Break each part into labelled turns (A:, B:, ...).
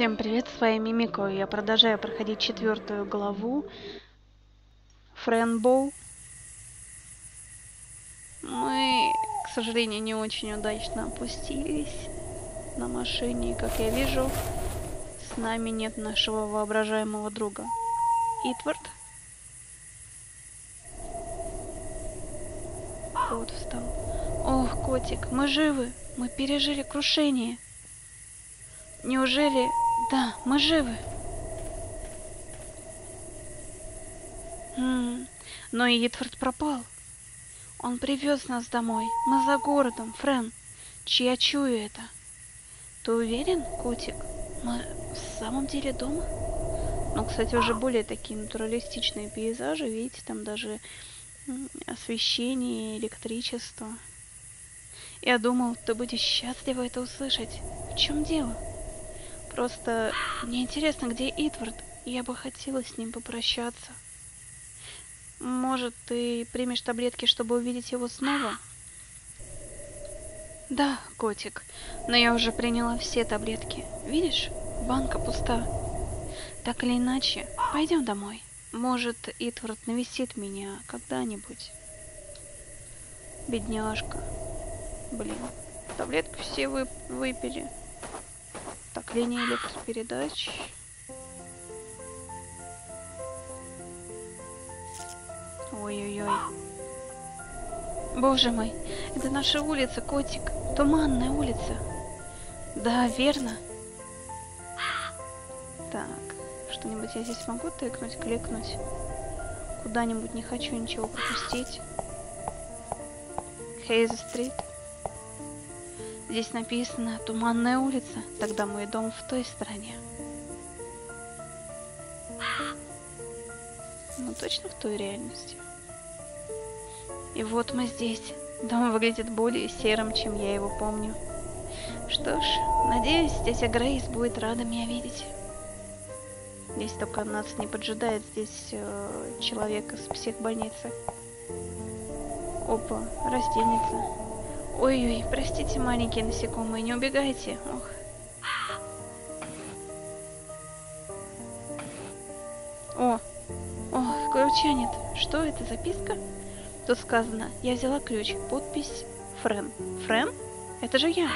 A: Всем привет, с вами Мимико. Я продолжаю проходить четвертую главу Френбоу. Мы, к сожалению, не очень удачно опустились на машине. Как я вижу, с нами нет нашего воображаемого друга. Итвард. Вот встал. Ох, котик, мы живы. Мы пережили крушение. Неужели... Да, мы живы. М -м, но и Итвард пропал. Он привез нас домой. Мы за городом, Френ. Чья чую это? Ты уверен, котик? Мы в самом деле дома? Ну, кстати, уже более такие натуралистичные пейзажи. Видите, там даже освещение, электричество. Я думал, ты будешь счастлива это услышать. В чем дело? Просто мне интересно, где Итвард. Я бы хотела с ним попрощаться. Может, ты примешь таблетки, чтобы увидеть его снова? Да, котик, но я уже приняла все таблетки. Видишь, банка пуста. Так или иначе, пойдем домой. Может, Итвард навестит меня когда-нибудь. Бедняжка. Блин, таблетки все вы выпили. Так, линия электропередач. Ой-ой-ой. Боже мой, это наша улица, котик. Туманная улица. Да, верно. Так, что-нибудь я здесь могу тыкнуть, кликнуть? Куда-нибудь не хочу ничего пропустить. Хейз-стрит. Здесь написано «Туманная улица», тогда мой дом в той стороне. Ну, точно в той реальности. И вот мы здесь. Дом выглядит более серым, чем я его помню. Что ж, надеюсь, тетя Грейс будет рада меня видеть. Здесь только нас не поджидает здесь э, человек из психбольницы. Опа, растеница. Ой-ой, простите, маленькие насекомые, не убегайте. Ох. О, о, ключа нет. Что это, записка? Тут сказано, я взяла ключ, подпись Френ. Френ? Это же я.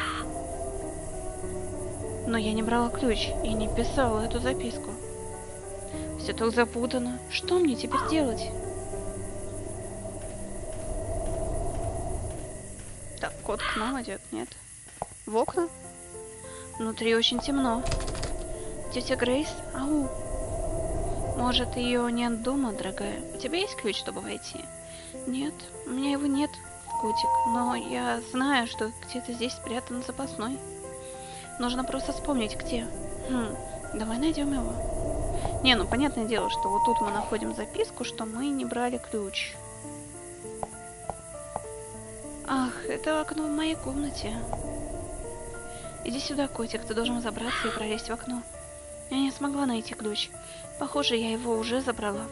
A: Но я не брала ключ и не писала эту записку. Все так запутано. Что мне теперь делать? Кот к нам идет, нет? В окна? Внутри очень темно. Тетя Грейс? Ау. Может, ее нет дома, дорогая? У тебя есть ключ, чтобы войти? Нет, у меня его нет, котик. Но я знаю, что где-то здесь спрятан запасной. Нужно просто вспомнить, где. Хм, давай найдем его. Не, ну понятное дело, что вот тут мы находим записку, что мы не брали ключ. Ах, это окно в моей комнате. Иди сюда, котик, ты должен забраться и пролезть в окно. Я не смогла найти ключ. Похоже, я его уже забрала.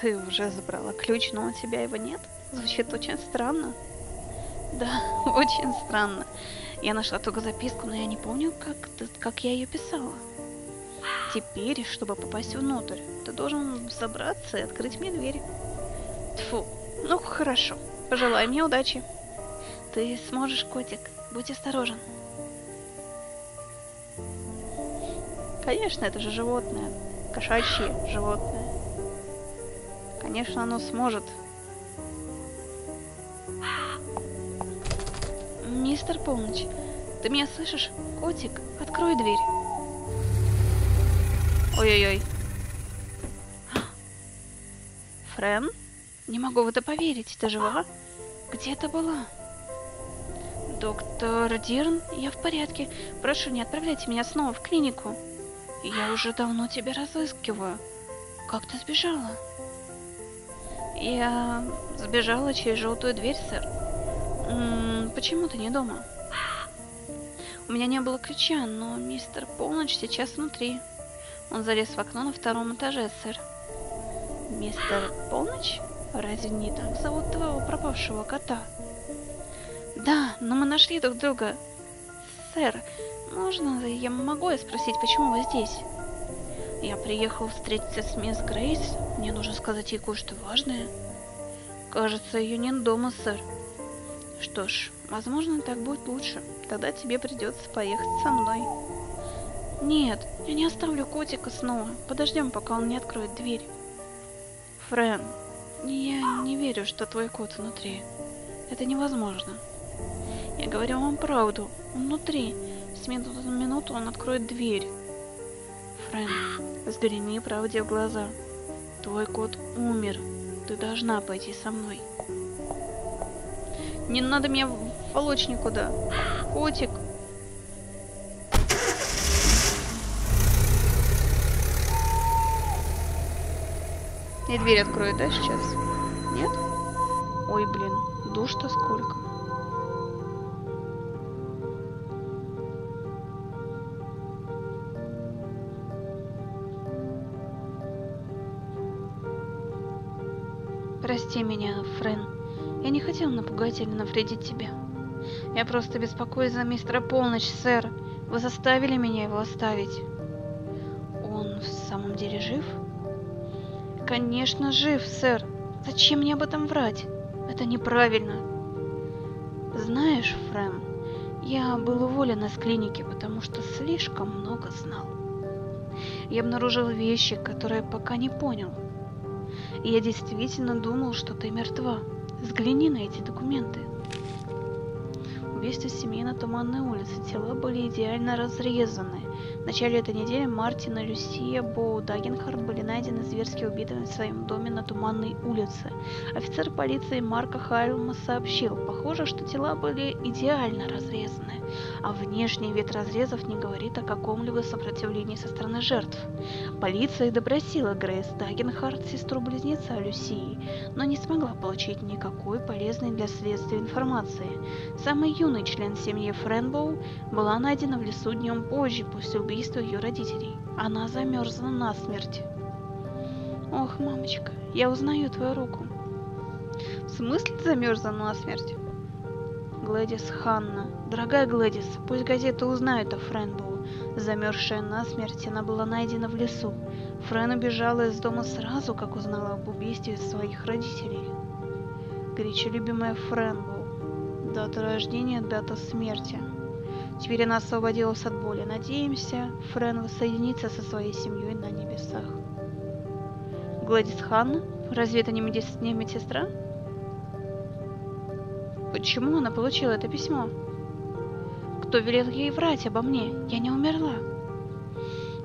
A: Ты уже забрала ключ, но у тебя его нет? Звучит очень странно. Да, очень странно. Я нашла только записку, но я не помню, как, как я ее писала. Теперь, чтобы попасть внутрь, ты должен забраться и открыть мне дверь. Тфу, ну хорошо. Пожелай мне удачи. Ты сможешь, котик. Будь осторожен. Конечно, это же животное. Кошачье животное. Конечно, оно сможет. Мистер Полночь, ты меня слышишь? Котик, открой дверь. Ой-ой-ой. Френ? Не могу в это поверить. Ты жива? Где ты была? Доктор Дирн, я в порядке. Прошу, не отправляйте меня снова в клинику. Я уже давно тебя разыскиваю. Как ты сбежала? Я сбежала через желтую дверь, сэр. Почему ты не дома? У меня не было ключа, но мистер Полночь сейчас внутри. Он залез в окно на втором этаже, сэр. Мистер Полночь? Разве не так зовут твоего пропавшего кота? Да, но мы нашли друг друга. Сэр, Можно я могу я спросить, почему вы здесь? Я приехал встретиться с мисс Грейс. Мне нужно сказать ей кое-что важное. Кажется, ее нет дома, сэр. Что ж, возможно, так будет лучше. Тогда тебе придется поехать со мной. Нет, я не оставлю котика снова. Подождем, пока он не откроет дверь. Френ, я не верю, что твой кот внутри. Это невозможно. Я говорю вам правду. Он внутри. С минуты на минуту он откроет дверь. Фрэн, взгляни правде в глаза. Твой кот умер. Ты должна пойти со мной. Не надо меня волочь никуда. Котик. И дверь откроет, да, сейчас? Нет? Ой, блин, душ-то сколько. Прости меня, Френ. Я не хотел напугать или навредить тебе. Я просто беспокоюсь за мистера Полночь, сэр. Вы заставили меня его оставить. Он в самом деле жив? Конечно, жив, сэр. Зачем мне об этом врать? Это неправильно. Знаешь, Френ, я был уволен из клиники, потому что слишком много знал. Я обнаружил вещи, которые пока не понял. И я действительно думал, что ты мертва. Взгляни на эти документы. Убийство семьи на Туманной улице. Тела были идеально разрезаны. Начале этой недели Мартин и Люсия Боу Дагенхард были найдены зверски убитыми в своем доме на Туманной улице. Офицер полиции Марка Хайлма сообщил, похоже, что тела были идеально разрезаны, а внешний вид разрезов не говорит о каком-либо сопротивлении со стороны жертв. Полиция допросила Грейс Дагенхард, сестру-близнеца Люсии, но не смогла получить никакой полезной для следствия информации. Самый юный член семьи Френбоу была найдена в лесу днем позже, после убийства ее родителей. Она замерзла насмерть. Ох, мамочка, я узнаю твою руку. В смысле замерзла насмерть? Глэдис Ханна. Дорогая Глэдис, пусть газеты узнают о Френбоу. Замерзшая насмерть, она была найдена в лесу. Френ убежала из дома сразу, как узнала об убийстве своих родителей. Горячо любимая Френбоу. Дата рождения, дата смерти. Теперь она освободилась от боли. Надеемся, Френ воссоединится со своей семьей на небесах. Гладис Ханна? Разве это не медсестра? Почему она получила это письмо? Кто велел ей врать обо мне? Я не умерла.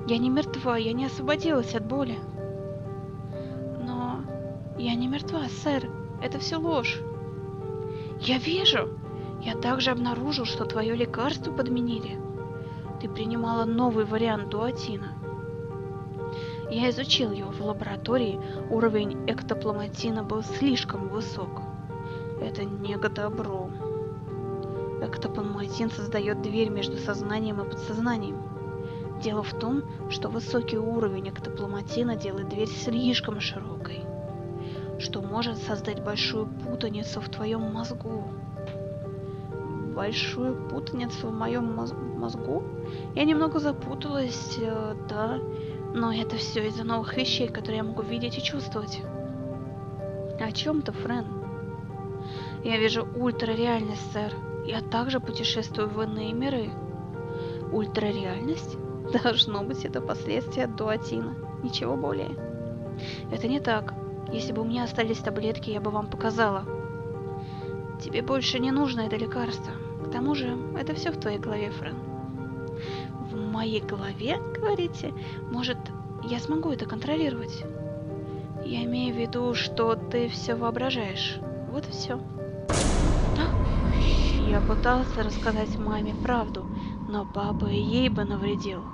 A: Я не мертва, я не освободилась от боли. Но я не мертва, сэр. Это все ложь. Я вижу. Я также обнаружил, что твое лекарство подменили. Ты принимала новый вариант дуатина. Я изучил его в лаборатории, уровень эктоплазматина был слишком высок. Это не к добру. Эктоплазматин создает дверь между сознанием и подсознанием. Дело в том, что высокий уровень эктоплазматина делает дверь слишком широкой, что может создать большую путаницу в твоем мозгу большую путаницу в моем мозгу. Я немного запуталась, э, да, но это все из-за новых вещей, которые я могу видеть и чувствовать. О чем ты, Френ? Я вижу ультрареальность, сэр. Я также путешествую в иные миры. Ультрареальность? Должно быть, это последствия дуатина. Ничего более. Это не так. Если бы у меня остались таблетки, я бы вам показала. Тебе больше не нужно это лекарство. К тому же, это все в твоей голове, Фрэн. В моей голове, говорите? Может, я смогу это контролировать? Я имею в виду, что ты все воображаешь. Вот и все. Я пытался рассказать маме правду, но папа ей бы навредил.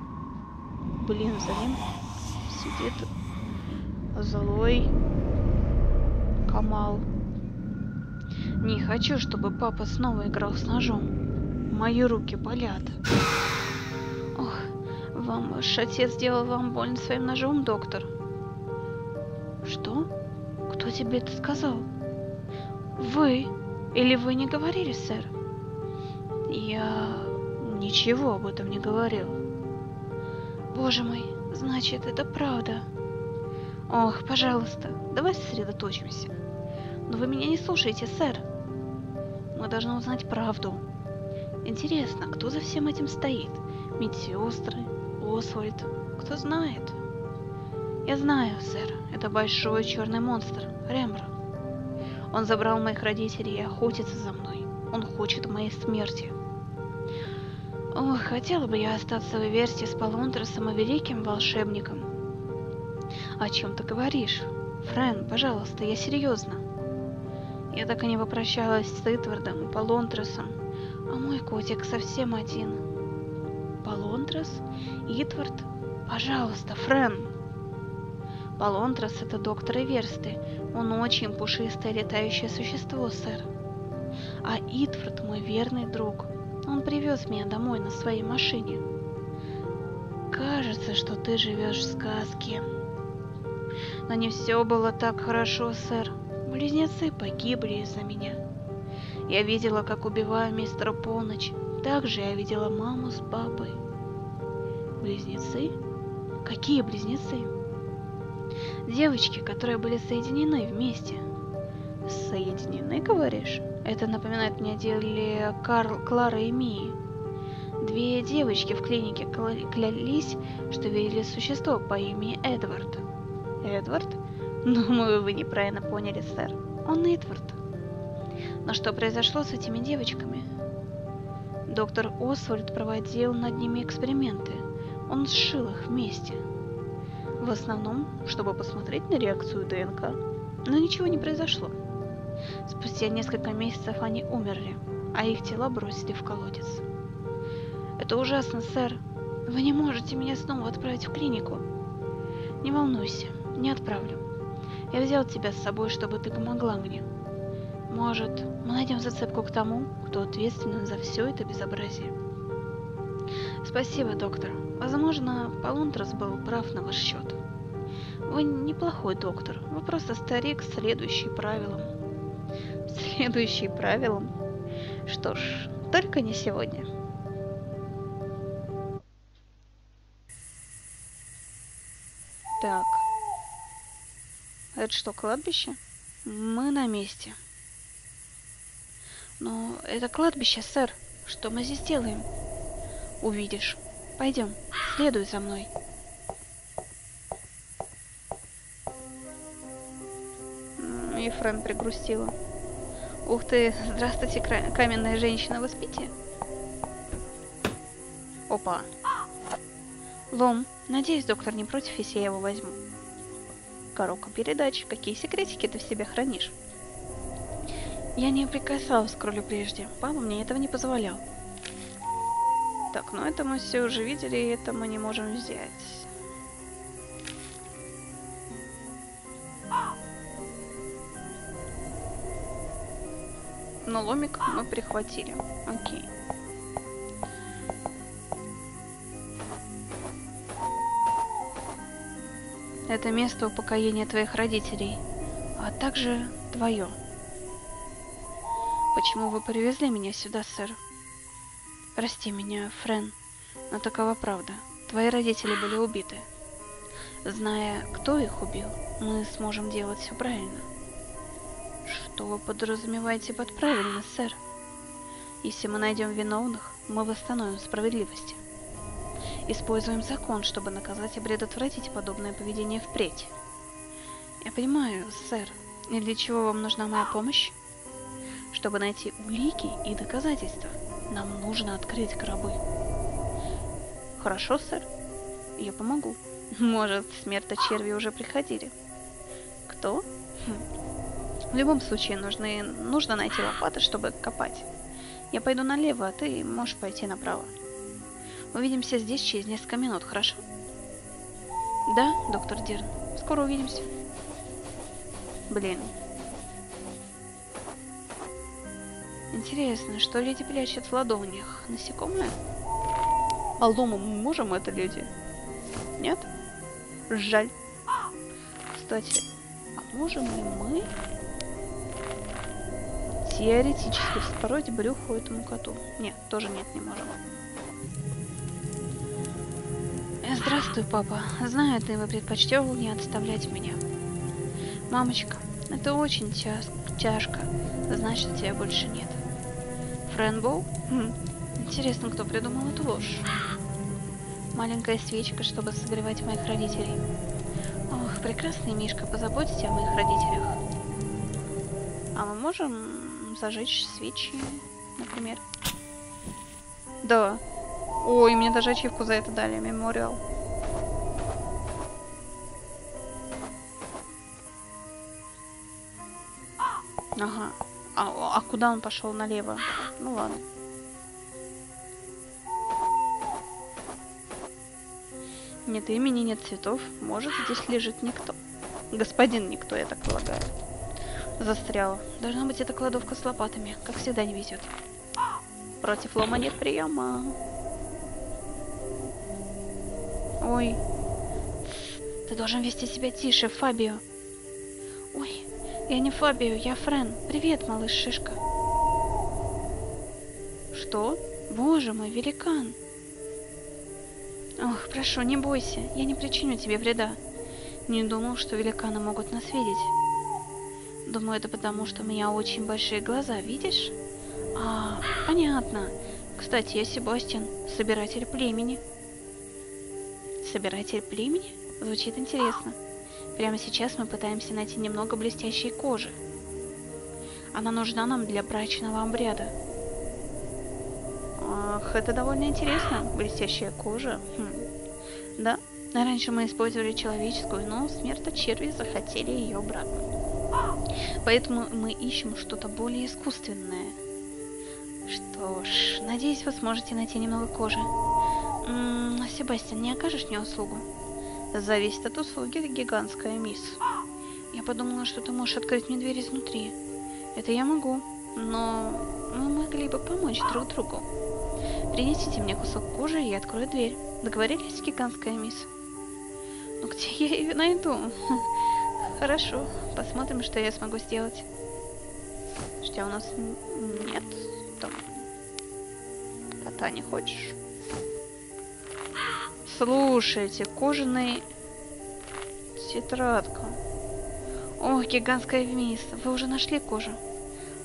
A: Блин, за ним сидит злой Камал. Не хочу, чтобы папа снова играл с ножом. Мои руки болят. Ох, вам ваш отец сделал вам больно своим ножом, доктор. Что? Кто тебе это сказал? Вы? Или вы не говорили, сэр? Я ничего об этом не говорил. Боже мой, значит, это правда. Ох, пожалуйста, давай сосредоточимся. Но вы меня не слушаете, сэр. Мы должны узнать правду. Интересно, кто за всем этим стоит? Медсестры? Освальд? Кто знает? Я знаю, сэр. Это большой черный монстр. Рембрандт. Он забрал моих родителей и охотится за мной. Он хочет моей смерти. Ох, хотела бы я остаться в версии с Полонтросом и великим волшебником. О чем ты говоришь? Френ, пожалуйста, я серьезно. Я так и не попрощалась с Итвардом и Полонтросом, а мой котик совсем один. Полонтрос? Итвард? Пожалуйста, Френ. Полонтрос — это доктор Эверсты. Он очень пушистое летающее существо, сэр. А Итвард — мой верный друг. Он привез меня домой на своей машине. Кажется, что ты живешь в сказке. Но не все было так хорошо, сэр. Близнецы погибли из-за меня. Я видела, как убиваю мистера Полночь. Также я видела маму с папой. Близнецы? Какие близнецы? Девочки, которые были соединены вместе. Соединены, говоришь? Это напоминает мне о деле Карл, Клары и Мии. Две девочки в клинике клялись, что видели существо по имени Эдвард. Эдвард? Думаю, вы неправильно поняли, сэр. Он Эдвард. Но что произошло с этими девочками? Доктор Освальд проводил над ними эксперименты. Он сшил их вместе. В основном, чтобы посмотреть на реакцию ДНК. Но ничего не произошло. Спустя несколько месяцев они умерли, а их тела бросили в колодец. Это ужасно, сэр. Вы не можете меня снова отправить в клинику. Не волнуйся, не отправлю. Я взял тебя с собой, чтобы ты помогла мне. Может, мы найдем зацепку к тому, кто ответственен за все это безобразие. Спасибо, доктор. Возможно, Полунтрас был прав на ваш счет. Вы неплохой доктор. Вы просто старик, следующий правилам. Следующий правилам? Что ж, только не сегодня. Так. Это что, кладбище? Мы на месте. Но это кладбище, сэр. Что мы здесь делаем? Увидишь. Пойдем, следуй за мной. И Фрэн пригрустила. Ух ты, здравствуйте, каменная женщина, вы спите? Опа. Лом, надеюсь, доктор не против, если я его возьму. Коробка передач. Какие секретики ты в себе хранишь? Я не прикасалась к кролю прежде. Папа мне этого не позволял. Так, ну это мы все уже видели, и это мы не можем взять. Но ломик мы прихватили. Окей. Это место упокоения твоих родителей, а также твое. Почему вы привезли меня сюда, сэр? Прости меня, Френ, но такова правда. Твои родители были убиты. Зная, кто их убил, мы сможем делать все правильно. Что вы подразумеваете под правильно, сэр? Если мы найдем виновных, мы восстановим справедливость. Используем закон, чтобы наказать и предотвратить подобное поведение впредь. Я понимаю, сэр. И для чего вам нужна моя помощь? Чтобы найти улики и доказательства. Нам нужно открыть гробы. Хорошо, сэр. Я помогу. Может, смерти черви уже приходили. Кто? Хм. В любом случае, нужны, нужно найти лопаты, чтобы копать. Я пойду налево, а ты можешь пойти направо. Увидимся здесь через несколько минут, хорошо? Да, доктор Дерн. Скоро увидимся. Блин, Интересно, что люди прячут в ладонях? Насекомые? А лому мы можем это люди? Нет? Жаль. Кстати, а можем ли мы теоретически вспороть брюху этому коту? Нет, тоже нет, не можем. Э, Здравствуй, папа. Знаю, ты бы предпочтел не отставлять меня. Мамочка, это очень тяж тяжко. Значит, тебя больше нет. Френбоу? Хм. Интересно, кто придумал эту ложь. Маленькая свечка, чтобы согревать моих родителей. Ох, прекрасный Мишка, позаботься о моих родителях. А мы можем зажечь свечи, например? Да. Ой, мне даже ачивку за это дали, мемориал. Ага. А, а куда он пошел? Налево. Ну ладно. Нет имени, нет цветов. Может, здесь лежит никто. Господин никто, я так полагаю. Застрял. Должна быть, это кладовка с лопатами. Как всегда не везет. Против лома нет приема. Ой. Ты должен вести себя тише, Фабио. Ой, я не Фабио, я Френ. Привет, малыш Шишка. Что? Боже мой, великан. Ох, прошу, не бойся, я не причиню тебе вреда. Не думал, что великаны могут нас видеть. Думаю, это потому, что у меня очень большие глаза, видишь? А, понятно. Кстати, я Себастьян, собиратель племени. Собиратель племени? Звучит интересно. Прямо сейчас мы пытаемся найти немного блестящей кожи. Она нужна нам для брачного обряда. Ах, это довольно интересно. Блестящая кожа. Хм. Да, раньше мы использовали человеческую, но смерточерви захотели ее обратно. Поэтому мы ищем что-то более искусственное. Что ж, надеюсь, вы сможете найти немного кожи. М -м, Себастьян, не окажешь мне услугу? Зависит от услуги, гигантская мисс. Я подумала, что ты можешь открыть мне дверь изнутри. Это я могу, но мы могли бы помочь друг другу. Принесите мне кусок кожи, и я открою дверь. Договорились, гигантская мисс? Ну где я ее найду? Хорошо, посмотрим, что я смогу сделать. Что у нас нет? Там. Кота не хочешь? Слушайте, кожаный тетрадка. Ох, гигантская мисс, вы уже нашли кожу?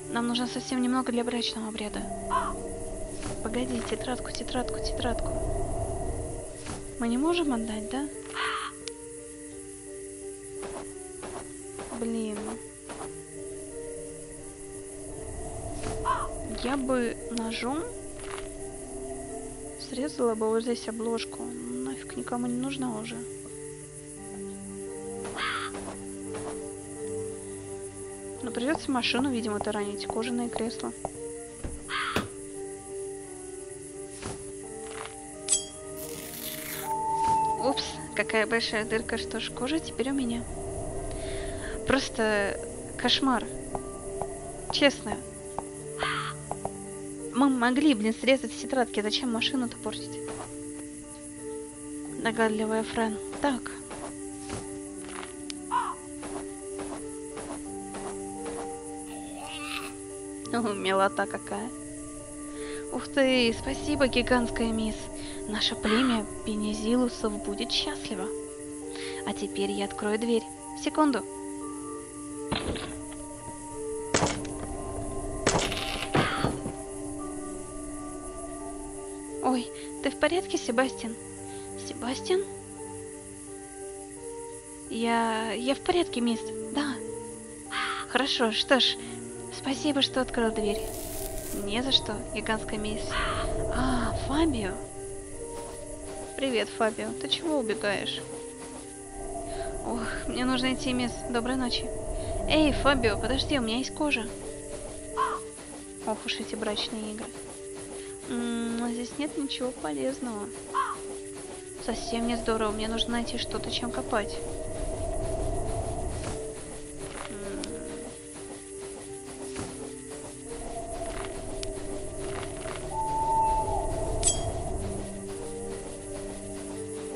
A: Нам нужно совсем немного для брачного обряда. Погоди, тетрадку, тетрадку, тетрадку. Мы не можем отдать, да? Блин. Я бы ножом срезала бы вот здесь обложку. Нафиг никому не нужна уже. Но придется машину, видимо, таранить. Кожаное кресло. Упс, какая большая дырка, что ж, кожа теперь у меня. Просто кошмар. Честно. Мы могли, блин, срезать с тетрадки. Зачем машину-то портить? Догадливая Френ. Так. О, милота какая. Ух ты, спасибо, гигантская мисс. Наше племя Пенезилусов будет счастливо. А теперь я открою дверь. Секунду. Порядке, Себастьян? Себастьян? Я... я в порядке, мисс. Да. Хорошо, что ж, спасибо, что открыл дверь. Не за что, гигантская мисс. А, Фабио. Привет, Фабио. Ты чего убегаешь? Ох, мне нужно идти, мисс. Доброй ночи. Эй, Фабио, подожди, у меня есть кожа. Ох уж эти брачные игры. М -м, здесь нет ничего полезного. Совсем не здорово. Мне нужно найти что-то, чем копать.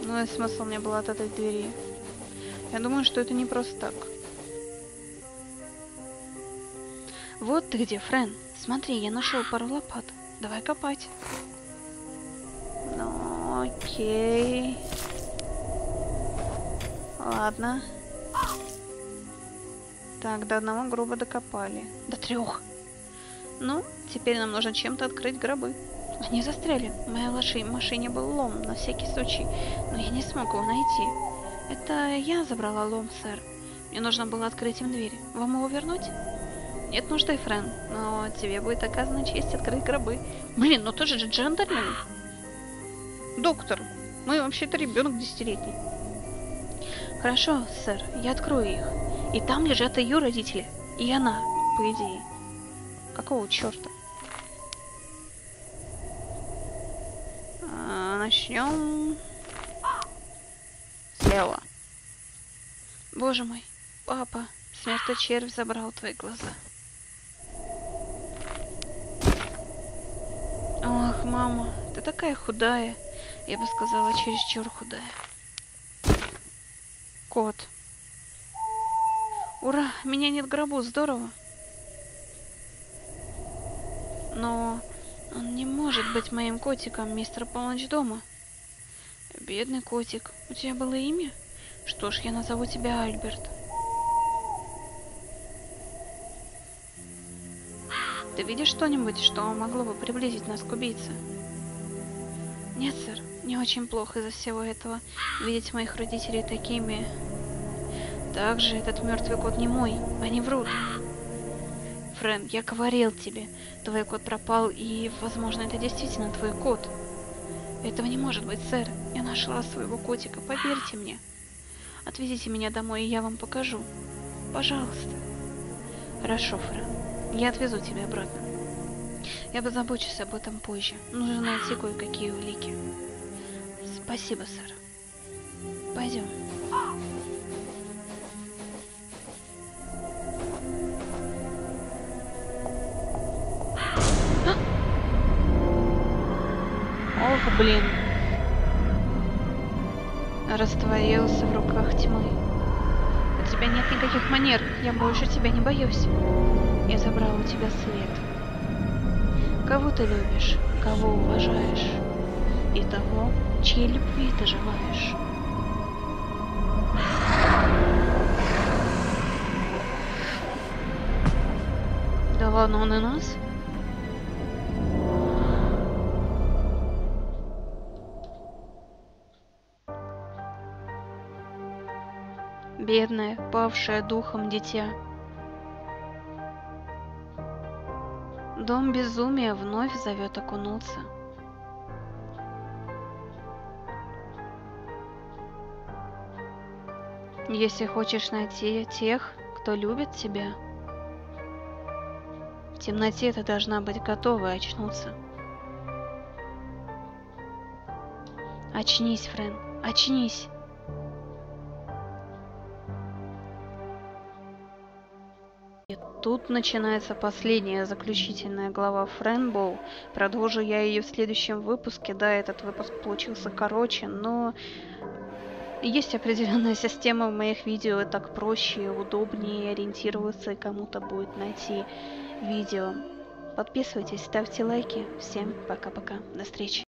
A: Ну и смысл мне был от этой двери. Я думаю, что это не просто так. Вот ты где, Френ. Смотри, я нашел пару лопат. Давай копать. Окей. Ладно. Так, до одного гроба докопали. До трех. Ну, теперь нам нужно чем-то открыть гробы. Они застряли. В моей лоши машине был лом, на всякий случай. Но я не смог его найти. Это я забрала лом, сэр. Мне нужно было открыть им дверь. Вам его вернуть? Нет нужды, Френ, но тебе будет оказана честь открыть гробы. Блин, ну ты же джентльмен. Доктор, мы вообще-то ребенок десятилетний. Хорошо, сэр, я открою их. И там лежат ее родители. И она, по идее. Какого черта? А, начнем слева. Боже мой, папа, смерточервь забрал твои глаза. Ах, мама, ты такая худая. Я бы сказала, чересчур худая. Кот. Ура, меня нет в гробу, здорово. Но он не может быть моим котиком, мистер Полночь дома. Бедный котик, у тебя было имя? Что ж, я назову тебя Альберт. Ты видишь что-нибудь, что могло бы приблизить нас к убийце? Нет, сэр, не очень плохо из-за всего этого видеть моих родителей такими. Также этот мертвый кот не мой, они врут. Фрэн, я говорил тебе, твой кот пропал, и, возможно, это действительно твой кот. Этого не может быть, сэр. Я нашла своего котика, поверьте мне. Отвезите меня домой, и я вам покажу. Пожалуйста. Хорошо, Фрэн. Я отвезу тебя обратно. Я позабочусь об этом позже. Нужно найти кое-какие улики. Спасибо, сэр. Пойдем. Ох, блин. Растворился в руках тьмы. У тебя нет никаких манер. Я больше тебя не боюсь. Я забрал у тебя свет. Кого ты любишь, кого уважаешь, и того, чьей любви ты желаешь. Да ладно, он и нас? Бедное, павшее духом дитя. Дом безумия вновь зовет окунуться. Если хочешь найти тех, кто любит тебя, в темноте ты должна быть готова очнуться. Очнись, Френ, очнись. Тут начинается последняя заключительная глава Френбоу. Продолжу я ее в следующем выпуске. Да, этот выпуск получился короче, но есть определенная система в моих видео, так проще, удобнее ориентироваться и кому-то будет найти видео. Подписывайтесь, ставьте лайки. Всем пока-пока. До встречи.